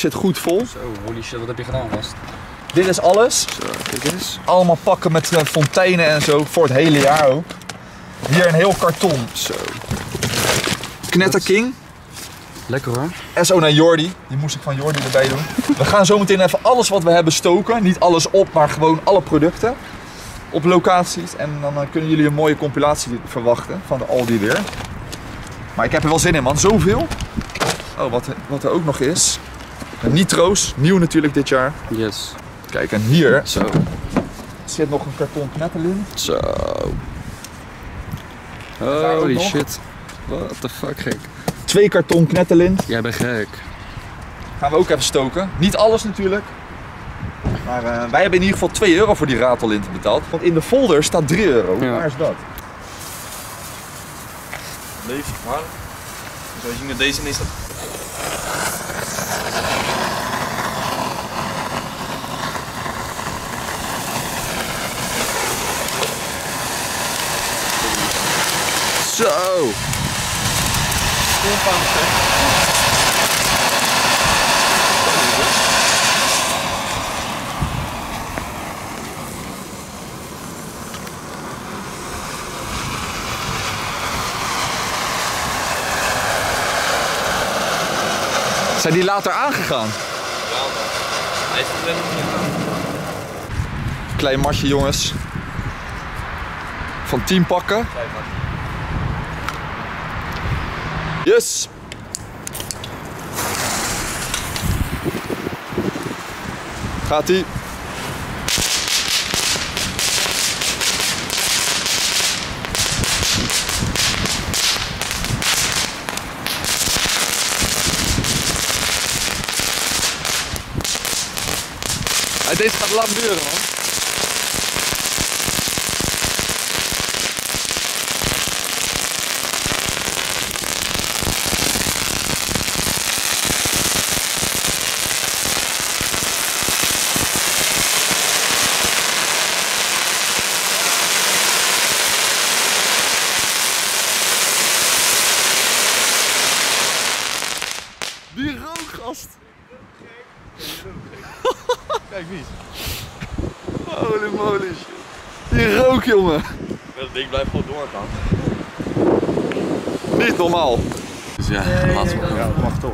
zit goed vol. Zo, holy shit, wat heb je gedaan gast? Dit is alles. Zo, kijk eens. Allemaal pakken met eh, fonteinen en zo. Voor het hele jaar ook. Hier een heel karton. Zo. Knetter King. Lekker hoor. SO naar Jordi. Die moest ik van Jordi erbij doen. We gaan zo meteen even alles wat we hebben stoken. Niet alles op, maar gewoon alle producten. Op locaties. En dan eh, kunnen jullie een mooie compilatie verwachten van de Aldi weer. Maar ik heb er wel zin in man. Zoveel. Oh, wat, wat er ook nog is. Nitro's. Nieuw natuurlijk dit jaar. Yes. Kijk, en hier Zo. zit nog een karton knetterlint. Zo. ook Holy shit. What the fuck gek. Twee karton knetterlint. Jij bent gek. Gaan we ook even stoken. Niet alles natuurlijk. Maar eh, wij hebben in ieder geval 2 euro voor die ratelint betaald. Want in de folder staat 3 euro. Ja. Waar is dat? Leef, maar. Zoals je met deze is dat. Zijn die later aangegaan? Klein masje jongens. Van 10 pakken. Yes! Gaat ie. Hey, Deze gaat lang duren man. Die rookgast. Kijk wie. Holy moly shit. Die rook jongen. Dat ding blijft gewoon doorgaan. Niet normaal. Dus ja, laten we gaan. Ja, mag toch.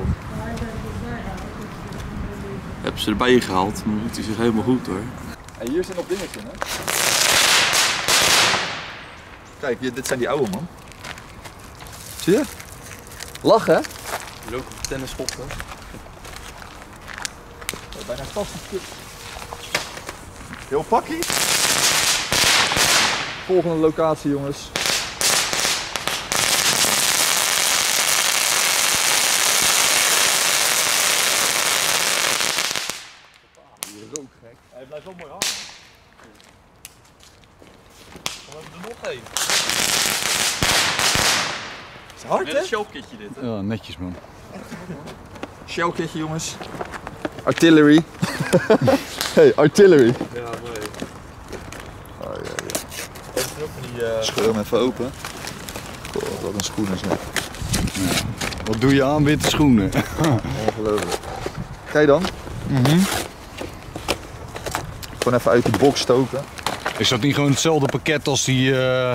Heb ze erbij gehaald, maar het is helemaal goed hoor. En hier zit nog dingetjes in hè. Kijk, dit zijn die oude man. Zie je? Lachen hè? Ook op tennisschoppen. Bijna vast een stuk. Heel pakkie. Volgende locatie jongens. Die rook gek. Hij blijft wel mooi hangen. We hebben er nog één. Is hard hè? een showkitje dit hè. Ja, netjes man. Shellkitje jongens. Artillery. hey, artillery. Ja, mooi. Oh, ja, ja. Heeft er ook van die... eh, Scheur hem even open. God, wat een schoenen zijn. Wat doe je aan witte schoenen? Ongelooflijk. Kijk dan. Gewoon even uit die box stoken. Is dat niet gewoon hetzelfde pakket als die, eh,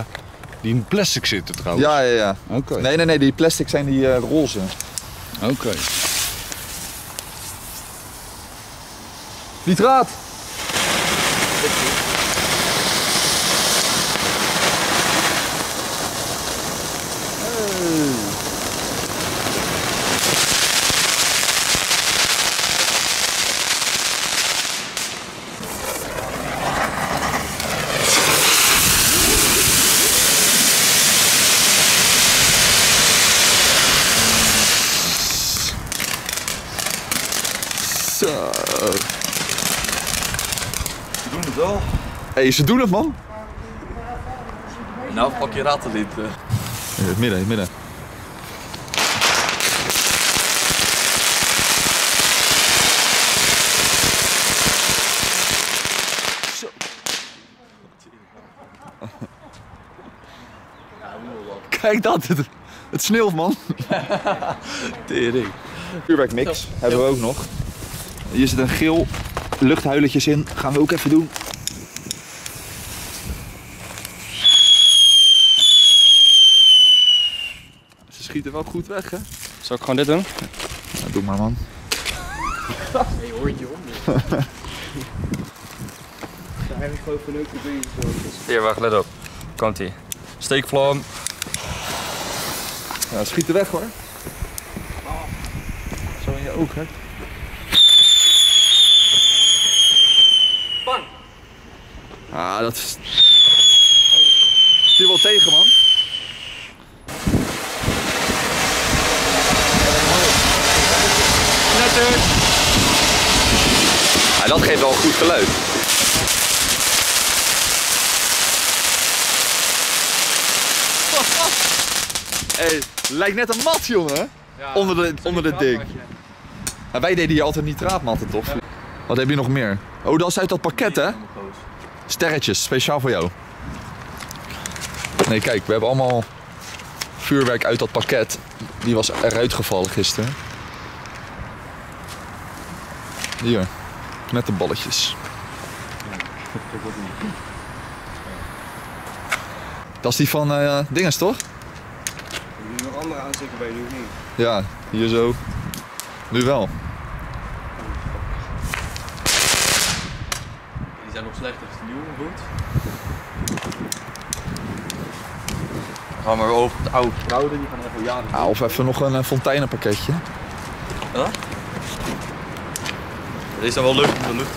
die in plastic zitten trouwens? Ja, ja, ja. Oké. Nee, nee, nee. Die plastic zijn die eh, roze. Oké. Nitraat. Zo. Ze doen het wel. Hé, hey, ze doen het man. Nou, pak je rattenlid. eh. In het midden, in het midden. Zo. Kijk dat, het, het sneeuwt man. Tering. Vuurwerkmix hebben we ook nog. Hier zit een geel luchthuiletjes in. Gaan we ook even doen. Ze schieten wel goed weg, hè? Zal ik gewoon dit doen? Ja, doe maar, man. Hier, wacht, let op. Komt ie. Steekvlam. Ja, schieten weg, hoor. Zo in je oog, hè? Ah, dat is... Zie je wel tegen, man? Netter. Ja, dat geeft wel een goed geluid. Hey, lijkt net een mat, jongen. onder de, onder dit ding. Ja, wij deden hier altijd nitraatmatten, toch? Wat heb je nog meer? Oh, dat is uit dat pakket, hè? Sterretjes, speciaal voor jou. Nee, kijk, we hebben allemaal vuurwerk uit dat pakket. Die was eruit gevallen gisteren. Hier, met de balletjes. Dat is die van eh dinges, toch? Nu nog andere aanzetten bij nu niet. Ja, hier zo. Nu wel. Die zijn nog slechter als die nieuwe, goed. Dan gaan we weer over het oude vertrouwde, die gaan er even jaren. Ah, of even nog een eh, fonteinenpakketje. Deze is dan wel leuk om de lucht.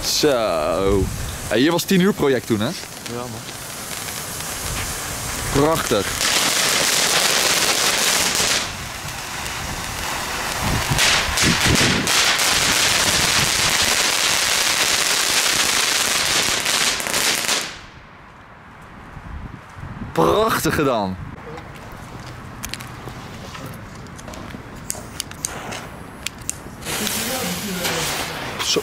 Zo. Hey, hier was 10 uur project toen, hè? Ja, man. Prachtig. Prachtig gedaan. Zo.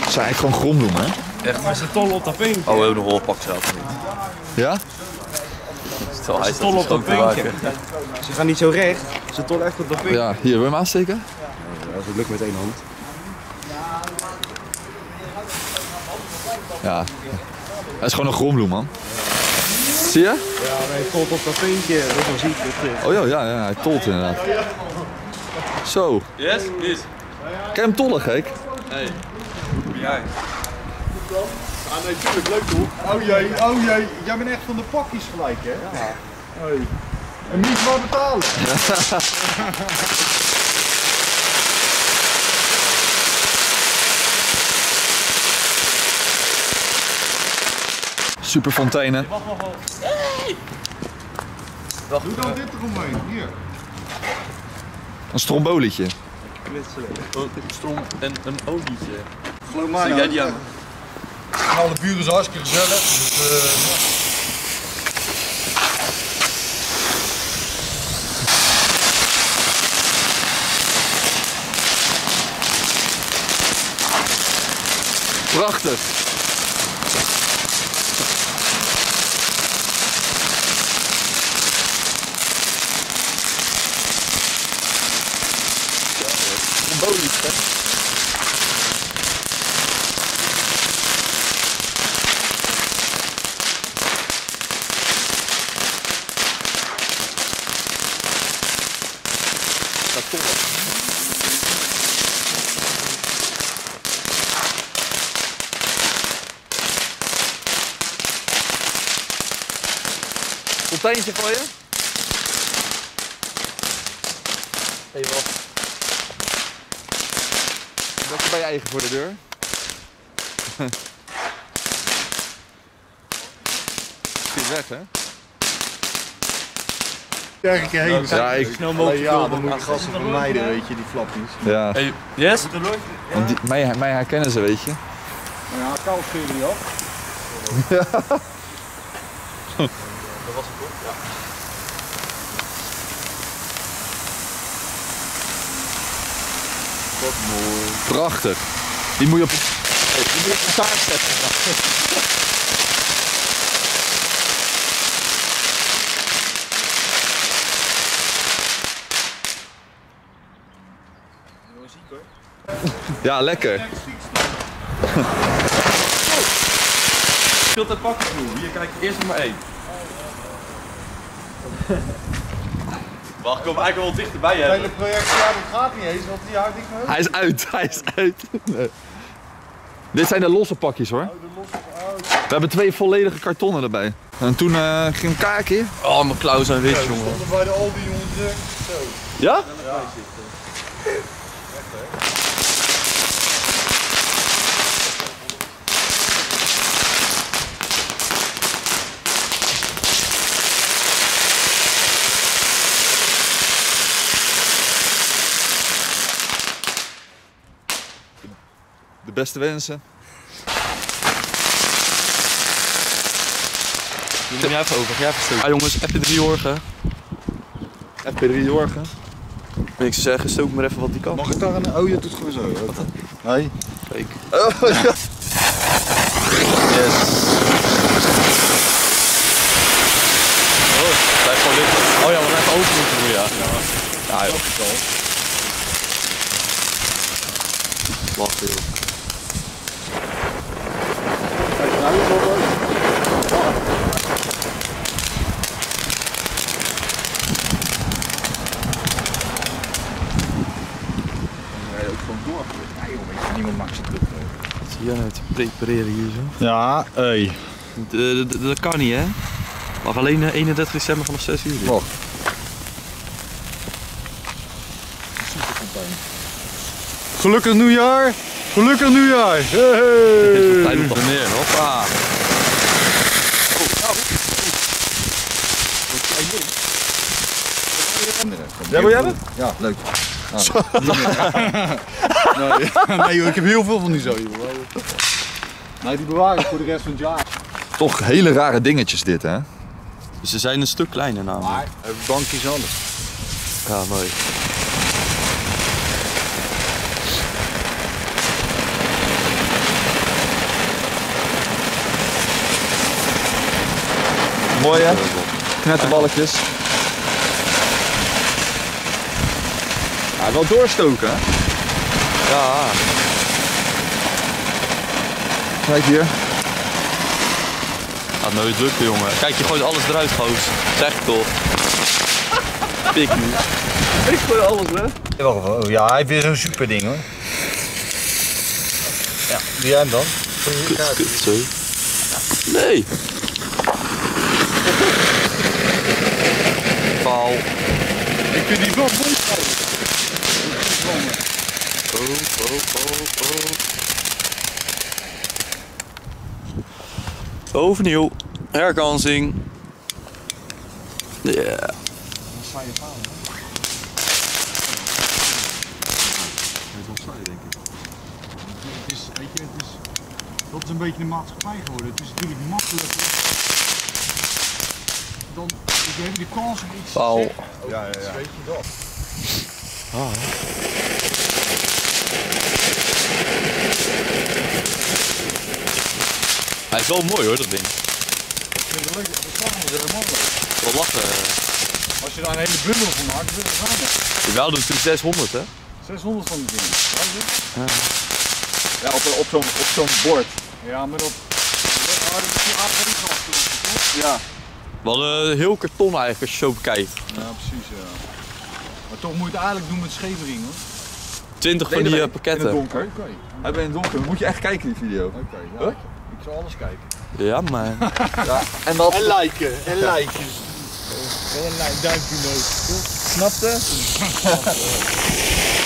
Het zijn eigenlijk gewoon grombloemen, hè? Echt? Maar ze tollen op dat puntje. Oh, we hebben nog wel een pak zelf niet. Ja? Stel, hij staat tollen op dat puntje. maken. Ze gaan niet zo recht. Ze tollen echt op dat puntje. Ja, hier, wil je hem aansteken? Als het lukt met één hand. Ja. Het is gewoon een grombloem, man. Zie je? Ja, hij tolt op dat puntje. Dat is wel ziek. Dat, Oh ja, ja, ja, hij tolt inderdaad. Zo. Yes, yes. Kijk hem tollen, gek. Hey. Jij. Ah nee, tuurlijk, leuk toch? Oh jee, oh jee. Jij bent echt van de pakjes gelijk, hè? Ja. Hey. En niet maar betalen. Super fonteinen. Doe dan dit eromheen. Hier. Een strombolietje. Een strom en een olietje. Geloof mij Zeg jij die aan? Alle buren zijn hartstikke gezellig. Dus, eh, Prachtig. Strombolietje. Fonteintje voor je? Even. Dat je bij je eigen voor de deur. Schiet weg, hè? Heen. Nou, ja, ik... Snel mogelijk. Ja, dan moet je vermijden, weet je, die flappies. Ja. Hey, yes? Want die, mij, mij herkennen ze, weet je. Nou ja, koud schudden die af. Ja. Dat was het toch? Ja. Wat mooi. Prachtig. Die moet je op, die moet je op de taart zetten. Ja, lekker. Veel te pakken doen. Hier, kijk, eerst nog maar één. Wacht, ik kom eigenlijk wel dichterbij Het hebben. hele project, ja, dat gaat niet eens, want die houdt niet meer. Hij is uit, hij is uit. Nee. Dit zijn de losse pakjes hoor. We hebben twee volledige kartonnen erbij. En toen eh, ging ik kaken. Oh, mijn klauwen zijn wit, jongen. Stonden bij de Aldi jongen. Zo. Ja? De beste wensen. Doe jij even over, jij even stoken. Ah jongens, even drie orgen. FP3 Jorgen. Niks te zeggen, stook maar even wat die kan. Mag ik daar een... Oh, je doet gewoon zo. Wat? Nee. Kijk. Oh, ja. Yes. Oh, blijf gewoon liggen. Oh ja, we gaan even open moeten doen, ja. Ja, joh. Wacht, joh. Kijk, nou is het wel leuk. Nee, ook gewoon door. Nee, joh, weet je, niemand maakt ze druk. Zie nou prepareren hier zo? Ja, hé. Dat kan niet, hè? Mag alleen eh, 31 december vanaf 6 uur. Wacht. Gelukkig nieuwjaar. Gelukkig nieuwjaar. Hey. Tijd op de neer, hoppa. Jij wil jij hebben? Ja, leuk. nee, nee joh, ik heb heel veel van die zo, joh. Nee, die bewaar ik voor de rest van het jaar. Toch hele rare dingetjes dit hè? Ze zijn een stuk kleiner namelijk. Maar, even bankjes en alles. Ja, mooi. Mooi hè? Knetterballetjes. Ja, wel doorstoken hè? Ja, Kijk hier. gaat nooit lukken, jongen. Kijk, je gooit alles eruit, goos. Zeg ik toch. Pik nu. Ik gooi alles hè? Ja, hij heeft weer zo'n super ding hoor. Ja, doe jij hem dan? Kut, kut, zo. Nee. Paal. Ik vind die wel mooi. Oh, oh, oh, oh. Overnieuw. Herkansing. Ja. Het is, weet je, het is, dat is een beetje de maatschappij geworden. Het is natuurlijk makkelijker. Dan hebben de kans om iets te zeggen. Ja, ja, ja. Weet je dat? Hij is wel mooi hoor, dat ding. Ik vind het leuk. Dat kan niet helemaal leuk. Wel lachen. Als je daar een hele bundel van maakt, dan gaan we. Je doet er 600 hè? 600 van die dingen. Je? Ja, op, op zo'n op zo'n bord. Ja, maar dat. Ja, die? Ja. We hadden een heel karton eigenlijk als je zo bekijkt. Ja, precies. Ja. Maar toch moet je het eigenlijk doen met schevering hoor. 20 van die eh, In het pakketten. donker. Oké. Hij bent in het donker. Moet je echt kijken die video. Oké, ja. Huh? Ik, zal alles kijken. Ja, maar. Ja. En dat. En liken, en liken. En een duimpje omhoog. Snapte?